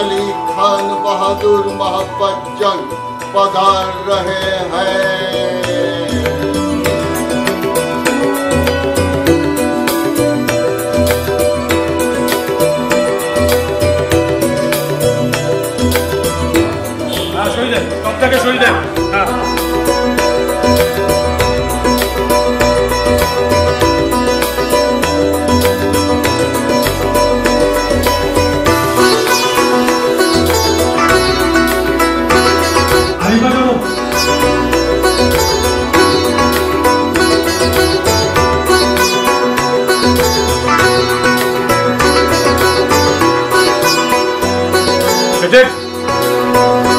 अली खान बहादुर मोहब्बत जंग पधार रहे हैं। हाँ, कब तक सुन दे? हाँ। Is?